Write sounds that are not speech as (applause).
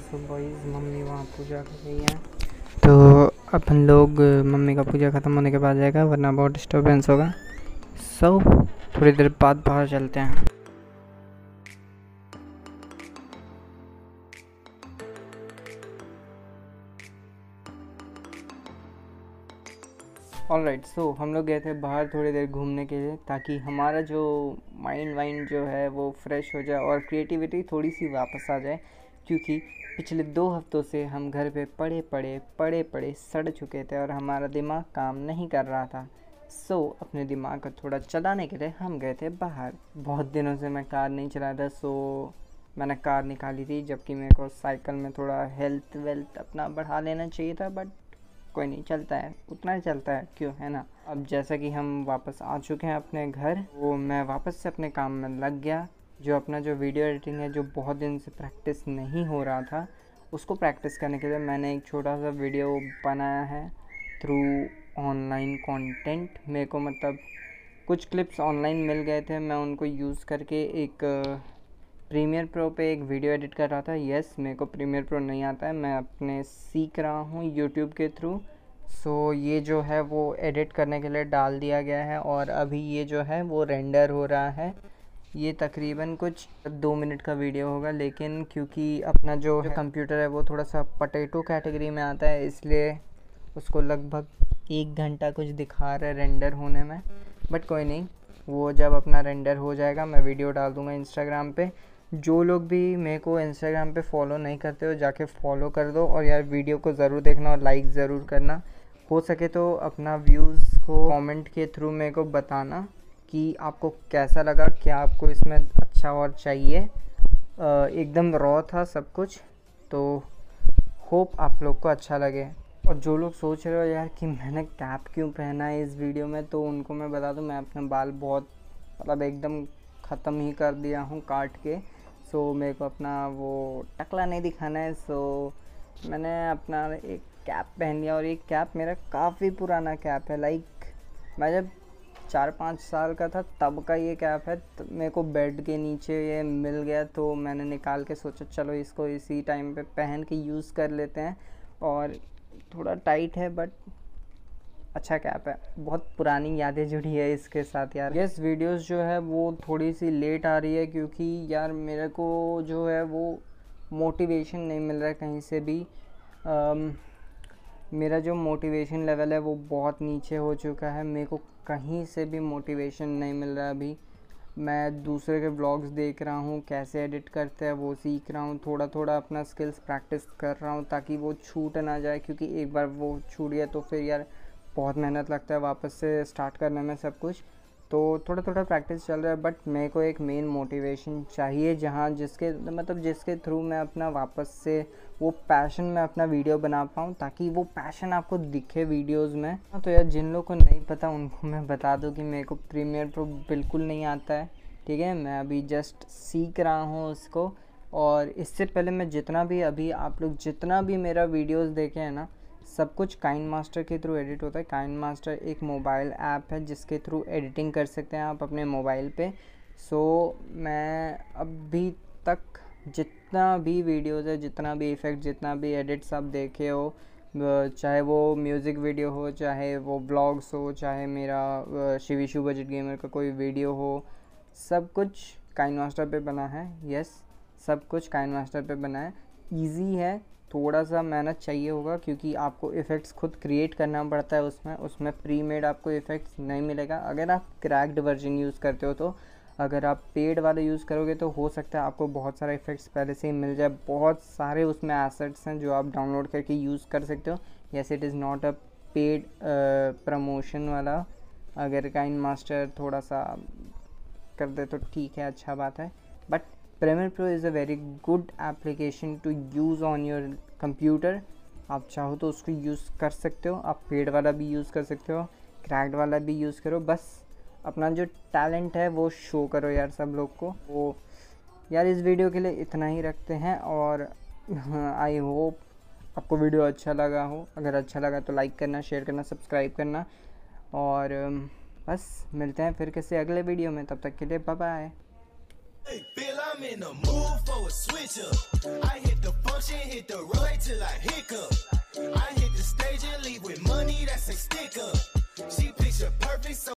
सब boys mummy वहाँ पूजा कर रही है। तो अपन लोग मम्मी का पूजा ख़त्म होने के बाद जाएगा वरना बहुत डिस्टर्बेंस होगा। सो so, थोड़ी देर बाद बाहर चलते हैं। ऑल राइट सो हम लोग गए थे बाहर थोड़ी देर घूमने के लिए ताकि हमारा जो माइंड वाइंड जो है वो फ्रेश हो जाए और क्रिएटिविटी थोड़ी सी वापस आ जाए क्योंकि पिछले दो हफ्तों से हम घर पे पड़े पड़े पड़े पड़े सड़ चुके थे और हमारा दिमाग काम नहीं कर रहा था। सो so, अपने दिमाग को थोड़ा चलाने के लिए हम गए थे बाहर। बहुत दिनों से मैं कार नहीं चलाया था सो so, मैंने कार निकाली थी जबकि मेरे को साइकिल में थोड़ा हेल्थ वेल्थ अपना बढ़ा लेना चाहिए था बट कोई नहीं चलता है। उतना ही चलता है क्यों है ना? अब जैसा कि हम वापस आ चुके हैं अपने घर वो मैं वापस से अपने काम में लग गया। जो अपना जो वीडियो एडिटिंग है जो बहुत दिन से प्रैक्टिस नहीं हो रहा था उसको प्रैक्टिस करने के लिए मैंने एक छोटा सा वीडियो बनाया है थ्रू ऑनलाइन कंटेंट मेरे को मतलब कुछ क्लिप्स ऑनलाइन मिल गए थे मैं उनको यूज़ करके एक प्रीमियर प्रो पे एक वीडियो एडिट कर रहा था। यस मेरे को प्रीमियर प्रो नहीं आता है मैं अपने सीख रहा हूँ यूट्यूब के थ्रू सो so, ये जो है वो एडिट करने के लिए डाल दिया गया है और अभी ये जो है वो रेंडर हो रहा है। ये तकरीबन कुछ दो मिनट का वीडियो होगा, लेकिन क्योंकि अपना जो कंप्यूटर है, वो थोड़ा सा पटेटो कैटेगरी में आता है, इसलिए उसको लगभग एक घंटा कुछ दिखा रहा है रेंडर होने में। बट कोई नहीं, वो जब अपना रेंडर हो जाएगा, मैं वीडियो डाल दूँगा इंस्टाग्राम पे। जो लोग भी मेरे को इंस्टाग्राम पे फॉलो नहीं करते हो, जाके फॉलो कर दो और यार वीडियो को ज़रूर देखना और लाइक ज़रूर करना। हो सके तो अपना व्यूज़ को कमेंट के थ्रू मेरे को बताना। कि आपको कैसा लगा, क्या आपको इसमें अच्छा और चाहिए? एकदम रॉ था सब कुछ तो होप आप लोग को अच्छा लगे। और जो लोग सोच रहे हो, यार, कि मैंने कैप क्यों पहना है इस वीडियो में? तो उनको मैं बता दूँ, मैं अपने बाल बहुत मतलब एकदम ख़त्म ही कर दिया हूँ काट के। सो, मेरे को अपना वो टकला नहीं दिखाना है, सो मैंने अपना एक कैप पहन लिया। और एक कैप मेरा काफ़ी पुराना कैप है, लाइक मैं जब चार पाँच साल का था तब का ये कैप है। तो मेरे को बेड के नीचे ये मिल गया तो मैंने निकाल के सोचा चलो इसको इसी टाइम पे पहन के यूज़ कर लेते हैं। और थोड़ा टाइट है बट अच्छा कैप है। बहुत पुरानी यादें जुड़ी है इसके साथ यार। यस वीडियोस जो है वो थोड़ी सी लेट आ रही है क्योंकि यार मेरे को जो है वो मोटिवेशन नहीं मिल रहा है कहीं से भी। आम, मेरा जो मोटिवेशन लेवल है वो बहुत नीचे हो चुका है। मेरे को कहीं से भी मोटिवेशन नहीं मिल रहा अभी। मैं दूसरे के ब्लॉग्स देख रहा हूँ, कैसे एडिट करते हैं वो सीख रहा हूँ। थोड़ा थोड़ा अपना स्किल्स प्रैक्टिस कर रहा हूँ ताकि वो छूट ना जाए, क्योंकि एक बार वो छूट गया तो फिर यार बहुत मेहनत लगता है वापस से स्टार्ट करने में सब कुछ। तो थोड़ा थोड़ा प्रैक्टिस चल रहा है बट मेरे को एक मेन मोटिवेशन चाहिए जहाँ जिसके मतलब जिसके थ्रू मैं अपना वापस से वो पैशन में अपना वीडियो बना पाऊँ ताकि वो पैशन आपको दिखे वीडियोस में। हाँ, तो यार जिन लोगों को नहीं पता उनको मैं बता दूँ कि मेरे को प्रीमियर प्रो बिल्कुल नहीं आता है ठीक है? मैं अभी जस्ट सीख रहा हूँ उसको और इससे पहले मैं जितना भी अभी आप लोग जितना भी मेरा वीडियोस देखे हैं ना सब कुछ काइन मास्टर के थ्रू एडिट होता है। काइन मास्टर एक मोबाइल ऐप है जिसके थ्रू एडिटिंग कर सकते हैं आप अपने मोबाइल पे। सो so, मैं अभी तक जितना भी वीडियोज़ है जितना भी इफ़ेक्ट जितना भी एडिट्स आप देखे हो चाहे वो म्यूज़िक वीडियो हो चाहे वो ब्लॉग्स हो चाहे मेरा शिविशु बजट गेमर का कोई वीडियो हो सब कुछ काइन मास्टर पे बना है। यस सब कुछ काइन मास्टर पे बना है। ईजी है। थोड़ा सा मेहनत चाहिए होगा क्योंकि आपको इफ़ेक्ट्स खुद क्रिएट करना पड़ता है उसमें उसमें प्री मेड आपको इफ़ेक्ट्स नहीं मिलेगा। अगर आप क्रैक्ड वर्जन यूज़ करते हो तो अगर आप पेड वाले यूज़ करोगे तो हो सकता है आपको बहुत सारे इफ़ेक्ट्स पहले से ही मिल जाए। बहुत सारे उसमें एसेट्स हैं जो आप डाउनलोड करके यूज़ कर सकते हो। Yes it is not a paid promotion वाला। अगर काइन मास्टर थोड़ा सा कर दे तो ठीक है अच्छा बात है। But Premiere Pro is a very good application to use on your computer. आप चाहो तो उसको यूज़ कर सकते हो, आप पेड वाला भी यूज़ कर सकते हो क्रैक्ड वाला भी यूज़ करो, बस अपना जो टैलेंट है वो शो करो यार सब लोग को। वो यार इस वीडियो के लिए इतना ही रखते हैं और (laughs) आई होप आपको वीडियो अच्छा लगा हो। अगर अच्छा लगा तो लाइक करना शेयर करना सब्सक्राइब करना और, बस मिलते हैं फिर किसी अगले वीडियो में। तब तक के लिए bye bye Hey, Bill, I'm in the mood for a switch up. I hit the function, hit the road till I hiccup. I hit the stage and leave with money that's a sticker. She picture perfect, so